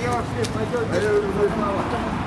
Я вообще пойдет.